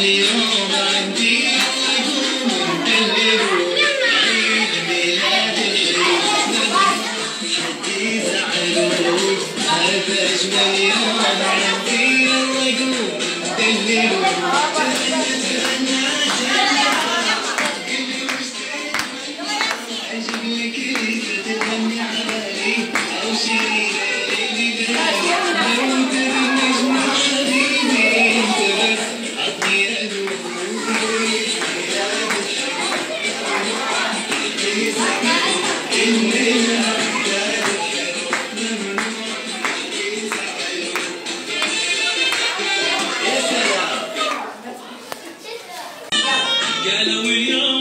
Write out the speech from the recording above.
Dio bendito. يا لو